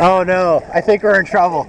Oh no, I think we're in trouble.